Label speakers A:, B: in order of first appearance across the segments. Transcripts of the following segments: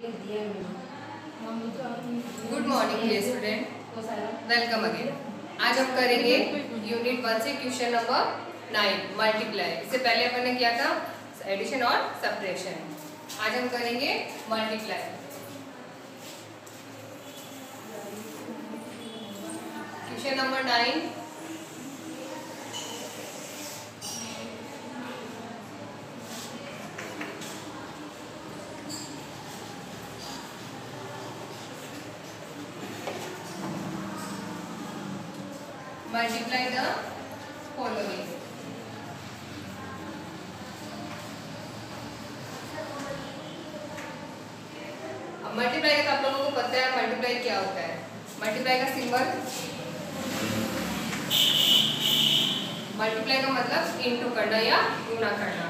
A: Good morning dear student welcome again आज हम करेंगे यूनिट वन से क्वेश्चन नंबर नाइन मल्टीप्लाई इससे पहले अपन ने किया था एडिशन और सप्रेशन आज हम करेंगे multiply question number nine multiply the following. अब मल्टीप्लाई का आप लोगों को पता है मल्टीप्लाई क्या होता है। मल्टीप्लाई का सिंबल मल्टीप्लाई का मतलब इनटू करना या गुना करना।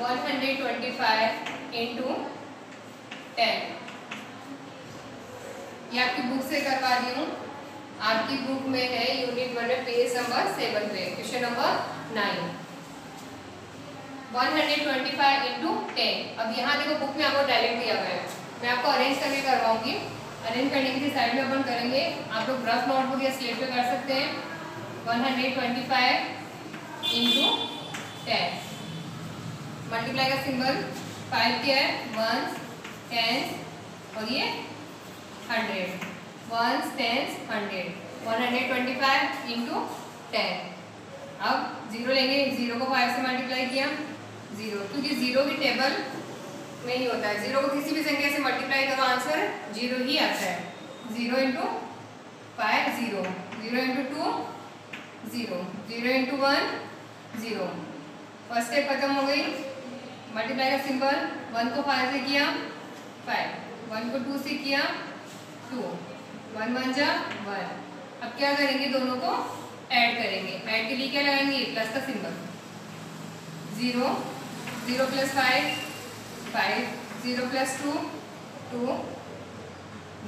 A: One hundred twenty five into ten ये आपकी बुक से करवा रही हूँ। आपकी बुक में है यूनिट वन में पेज नंबर सेवन पे question number nine one hundred twenty five into ten अब यहाँ देखो बुक में आपको डायरेक्ट दिया हुआ है। मैं आपको अरेंज करके करवाऊँगी। अरेंज करने के लिए साइड में अपन करेंगे। आप लोग रफ नोटबुक या स्लेट पे कर सकते हैं। One hundred twenty five into ten multiply का सिंबल फाइव क्या है। वन टेन और ये hundred one tens hundred one hundred twenty five into ten अब ज़ीरो लेंगे ज़ीरो को फाइव से मल्टीप्लाई किया। ज़ीरो क्योंकि ज़ीरो की टेबल में ही होता है। ज़ीरो को किसी भी संख्या से मल्टीप्लाई करो आंसर ज़ीरो ही आता है। Zero into five zero zero into two zero zero into one zero first step खत्म हो गई। मल्टीप्लाई का सिंबल वन को फाइव से किया फाइव वन को टू से किया टू। वन वन जा, वन। अब क्या करेंगे? दोनों को ऐड करेंगे। ऐड के लिए क्या लगाएँगे? प्लस का symbol zero zero plus five five zero plus two two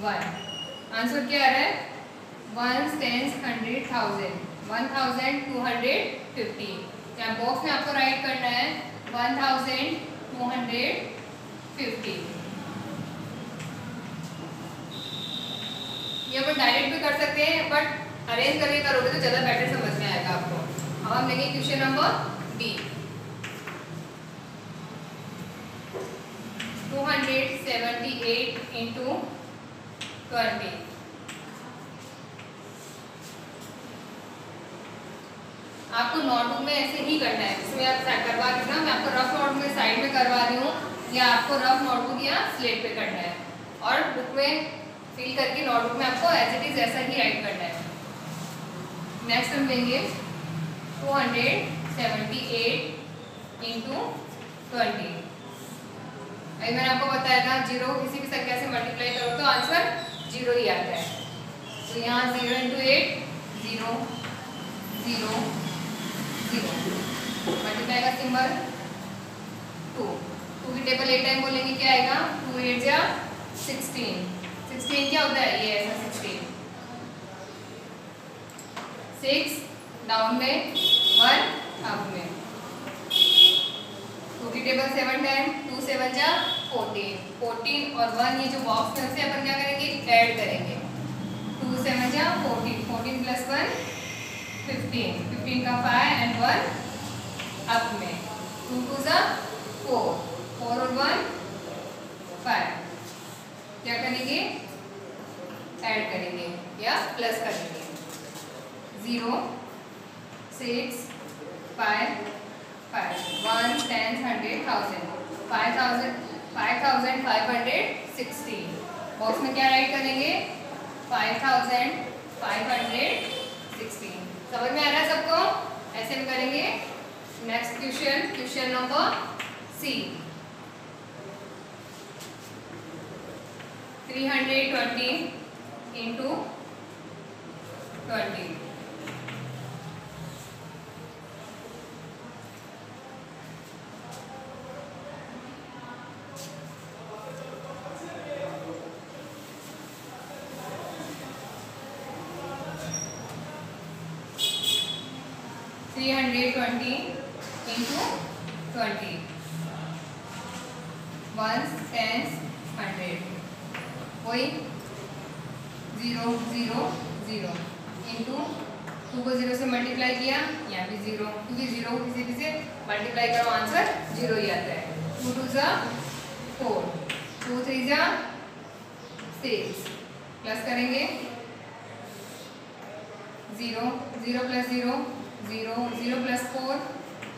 A: one answer क्या आ रहा है? One tens hundred thousand one thousand two hundred fifty या बॉक्स में आपको राइट करना है? One thousand two hundred fifty ये अपन डायरेक्ट भी कर सकते हैं बट अरेंज करके करोगे तो ज़्यादा बेटर समझ में आएगा आपको। अब हम लेंगे question number B two hundred seventy eight into twenty आपको नोटबुक में ऐसे ही करना है इसमें आप करवा रही ना, मैं आपको रफ नोटबुक में साइड में करवा रही हूँ, या आपको रफ नोटबुक या स्लेट पे करना है। और बुक में फिल करके नोटबुक में आपको एज इट इज़ ऐसा ही राइट करना है। नेक्स्ट हम लेंगे two hundred seventy eight into twenty अभी मैंने आपको बताया था ज़ीरो किसी भी संख्या से मल्टीप्लाई करो तो आंसर ज़ीरो ही आता है। तो यहाँ zero into eight zero zero zero multiply का सिंबल टू टू की टेबल एट टाइम बोलेंगे, क्या आएगा? टू एट या सिक्सटीन सिक्सटीन क्या होता है ये ऐसा सिक्सटीन सिक्स डाउन में वन अप में. टू की table seven time two seven जा फोर्टीन फोर्टीन और वन ये जो बॉक्स में से अपन क्या करेंगे? ऐड करेंगे. टू सेवन जा fourteen fourteen plus one fifteen fifteen का फाइव एंड वन अप में. टू टू जा फोर फोर और वन फाइव क्या करेंगे? ऐड करेंगे या प्लस करेंगे। Zero six five five one ten hundred thousand five thousand five thousand five hundred sixty box में क्या राइट करेंगे? Five thousand five hundred sixteen समझ में आ रहा है सबको? ऐसे भी करेंगे। Next question question number C three hundred twenty three hundred twenty into twenty one tens hundred वही zero zero zero. Into two को ज़ीरो से मल्टीप्लाई किया, यहाँ भी ज़ीरो, क्योंकि ज़ीरो को किसी भी से मल्टीप्लाई करो, आंसर ज़ीरो ही आता है। टू टू ज़ा फोर, टू थ्री ज़ा सिक्स। प्लस करेंगे। Zero zero plus zero zero zero plus four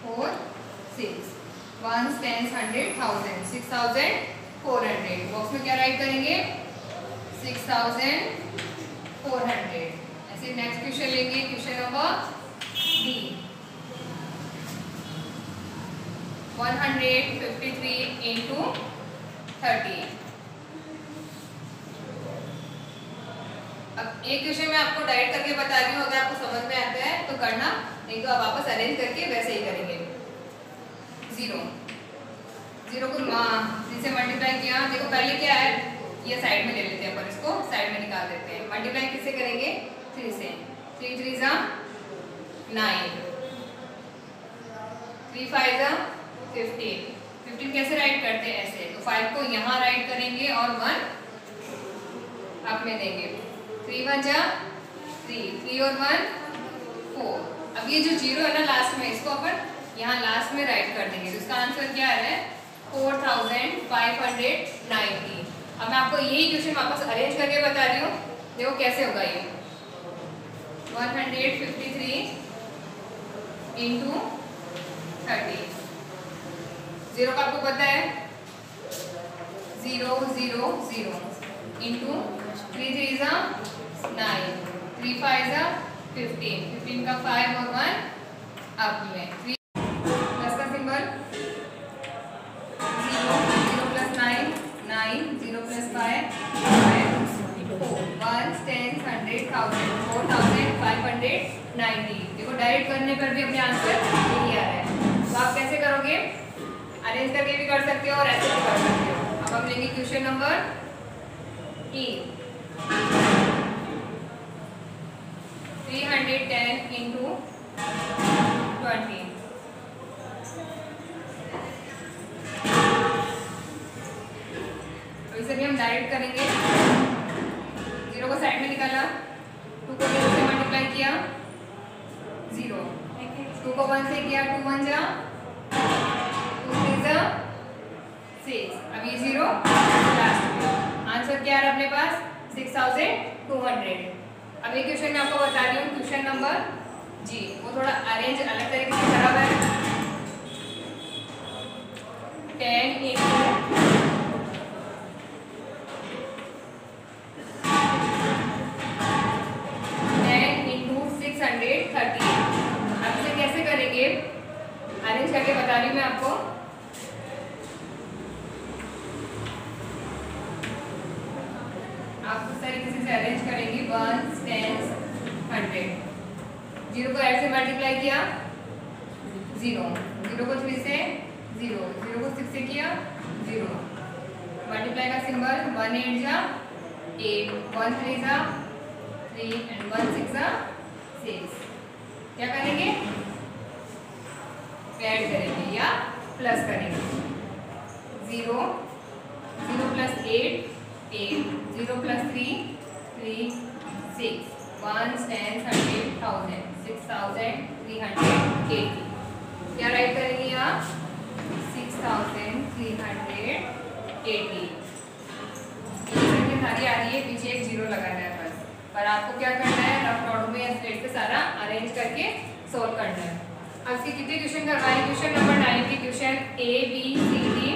A: four, six. One tens hundred thousand six thousand four hundred box में क्या राइट करेंगे? सिक्स थाउज़ेंड फोर हंड्रेड ऐसे next question लेंगे question number D one hundred fifty three into thirty अब एक question मैं आपको direct करके बता रही हूँ, अगर आपको समझ में आता है तो करना। नहीं तो आप वापस अरेंज करके वैसे ही करेंगे। ज़ीरो ज़ीरो को थ्री से मल्टीप्लाई किया। देखो, पहले क्या है? ये साइड में ले लेते हैं पर इसको साइड में निकाल देते हैं। मल्टीप्लाई किससे करेंगे? थ्री से। थ्री थ्री ज़ा नाइन थ्री फाइव ज़ा फिफ्टीन फिफ्टीन कैसे राइट करते हैं ऐसे? तो फाइव को यहाँ राइट करेंगे और वन आप में देंगे। थ्री वन जा थ्री थ्री और वन फोर अब ये जो ज़ीरो है ना लास्ट में, इसको अपन यहाँ लास्ट में राइट कर देंगे। तो इसका आंसर क्या है? Four thousand five hundred ninety अब मैं आपको यही क्वेश्चन वापस अरेंज करके बता रही हूँ। देखो कैसे होगा ये। One hundred fifty three into thirty zero का आपको पता है? Zero zero zero into three three ज़ा नाइन थ्री फाइव ज़ा फिफ्टीन फिफ्टीन का फाइव और वन अप थ्री नाइन्टी देखो डायरेक्ट करने पर भी अपने आंसर यही आ रहा है। तो आप कैसे करोगे? अरेंज करके भी कर सकते हो और ऐसे भी कर सकते हो। अब हम लेंगे question number E three hundred ten into twenty इसे भी हम डायरेक्ट करेंगे। ज़ीरो को साइड में निकाला। टू को ज़ीरो से मल्टीप्लाई किया। टू को वन से किया? टू वन जा। ज़ीरो आंसर क्या है अपने पास? सिक्स थाउज़ेंड टू हंड्रेड ये क्वेश्चन मैं आपको बता रही हूँ क्वेश्चन नंबर जी वो थोड़ा अरेंज अलग तरीके से करा हुआ है। टेन इंटू आपको। आप इस तरीके से अरेंज करेंगे वन टेन हंड्रेड ज़ीरो को एट से मल्टीप्लाई किया ज़ीरो ज़ीरो को थ्री से ज़ीरो ज़ीरो को सिक्स से किया ज़ीरो मल्टीप्लाई का सिंबल वन एट जा एट वन थ्री जा थ्री एंड वन सिक्स जा सिक्स क्या करेंगे? ऐड करेंगे या प्लस करेंगे। Zero zero plus eight eight zero plus three three six one ten hundred thousand six thousand three hundred eighty क्या right करेंगे आप? Six thousand three hundred eighty सारी आ रही है, पीछे एक ज़ीरो लगाना है बस। पर आपको क्या करना है? रफ नोट में या स्लेट पे सारा अरेंज करके सोल्व करना है। अब इसके कितने क्वेश्चन करवाए क्वेश्चन नंबर नाइन के question A B C D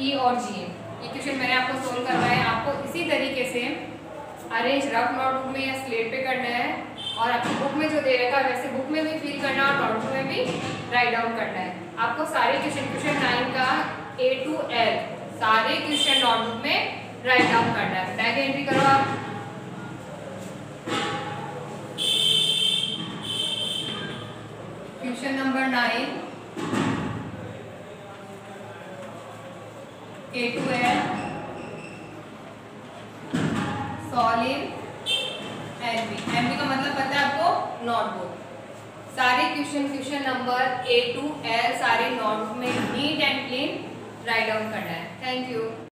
A: E और जी ये क्वेश्चन मैंने आपको सोल्व करवाया है। आपको इसी तरीके से अरेंज रफ नोटबुक में या स्लेट पे करना है और आपकी बुक में जो दे रखा है, वैसे बुक में भी फील करना और नोटबुक में भी राइट डाउन करना है। आपको सारे क्वेश्चन क्वेश्चन नाइन का ए टू एल सारे क्वेश्चन नोटबुक में राइट डाउन करना है। बैग एंट्री करो आप। Question number nine A to L solid NB NB का मतलब पता है आपको? नोटबुक सारे question question number A to L सारे नोट में neat and clean write down करना है. Thank you